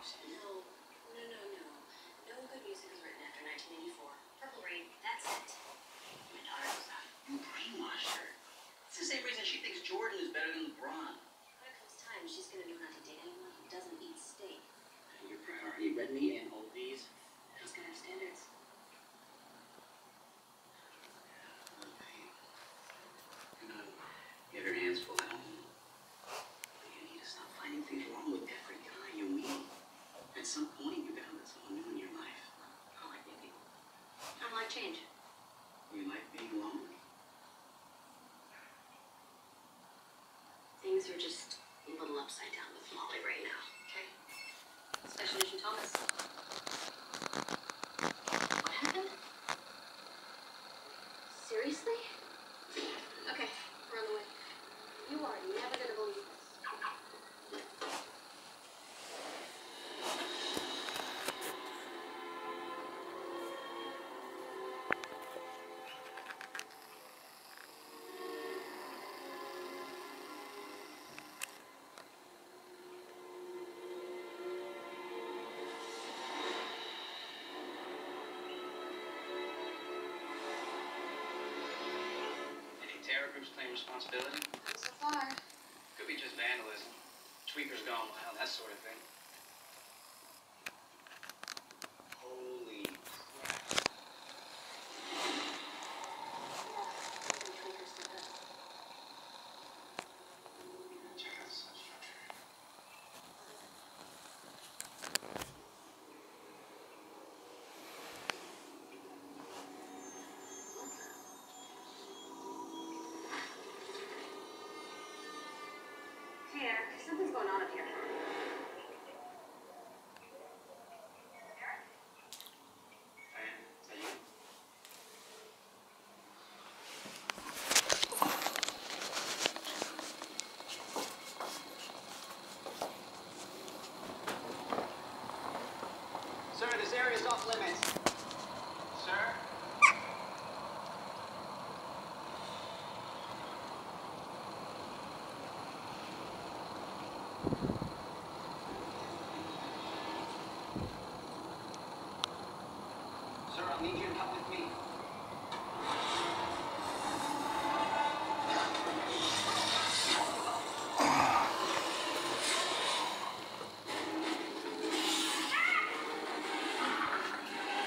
No, no, no, no. No good music is written after 1984. Purple Rain, that's it. My daughter knows that. You brainwashed her. It's the same reason she thinks Jordan is better than LeBron. You like being alone? Things are just a little upside down with Molly right now. Okay. Special edition Thomas. Any terror claim responsibility? So far. Could be just vandalism. Tweakers gone wild, that sort of thing. Something's going on up here. Diane, is that you? Sir, this area is off limits. Sir? Sir, I'll need you to come with me. Are you on? Shoot it! Have you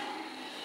been injured?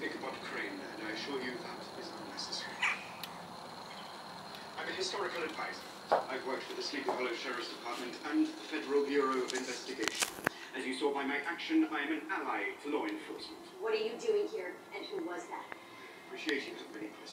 name is Ichabod Crane, and I assure you that is unnecessary. I'm a historical advisor. I've worked for the Sleepy Hollow Sheriff's Department and the Federal Bureau of Investigation. As you saw by my action, I am an ally to law enforcement. What are you doing here, and who was that? Appreciate you have many questions.